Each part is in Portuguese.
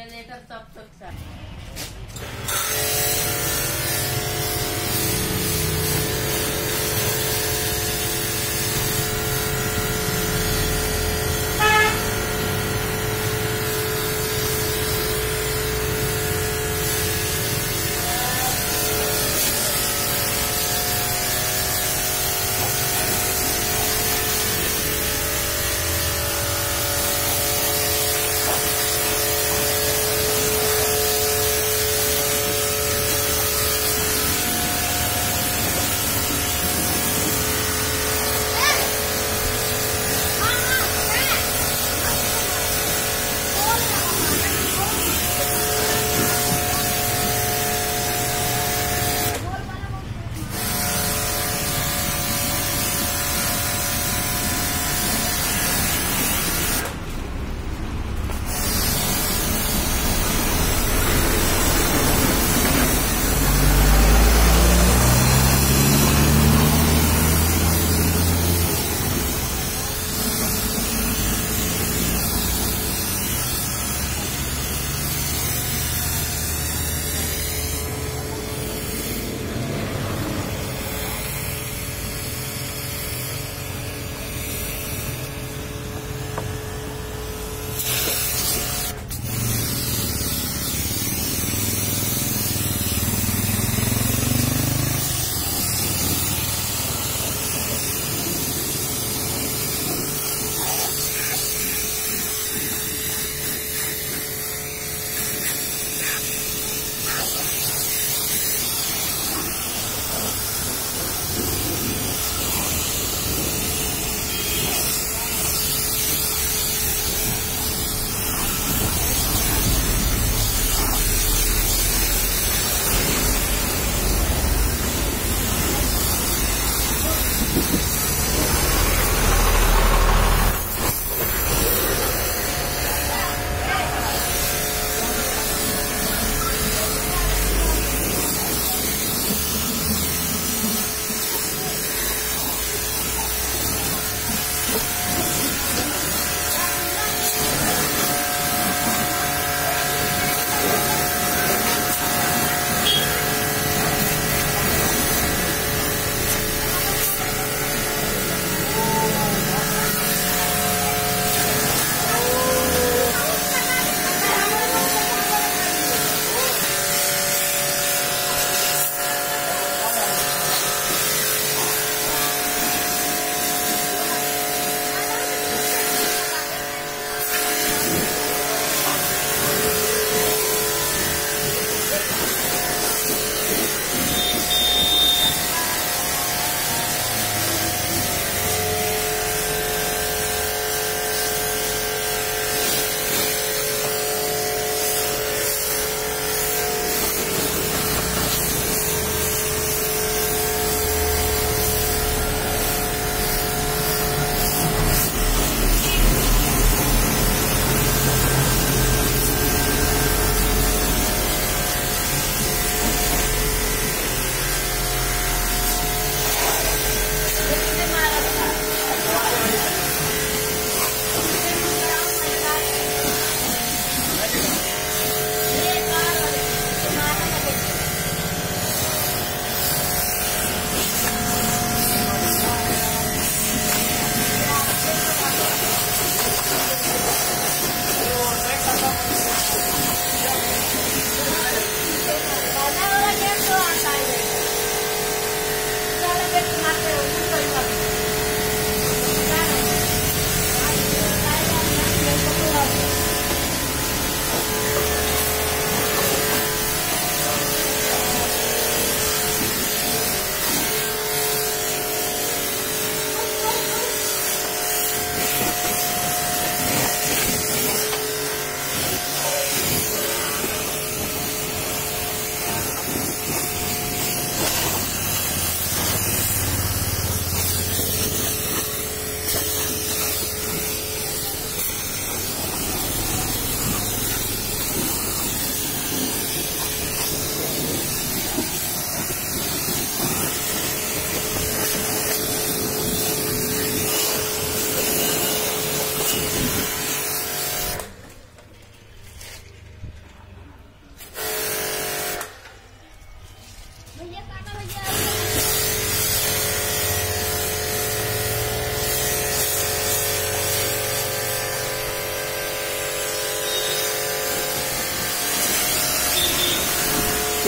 जनरेटर तब तक चाहिए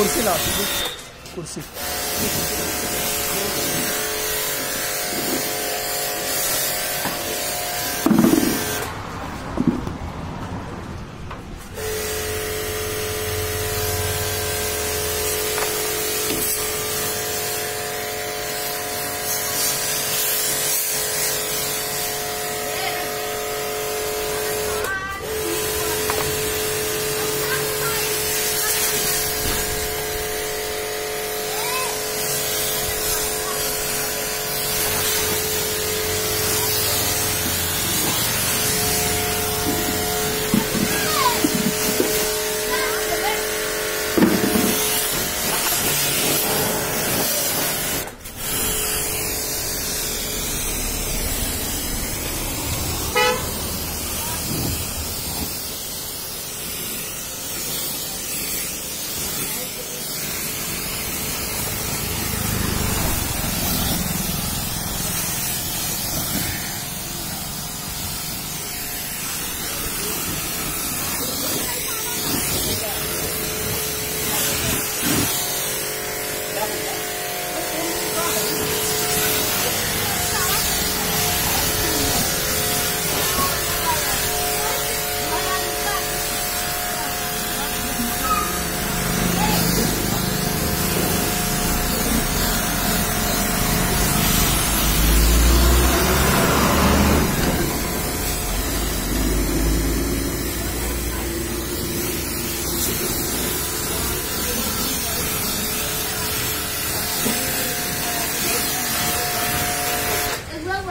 कुर्सी ला कुर्सी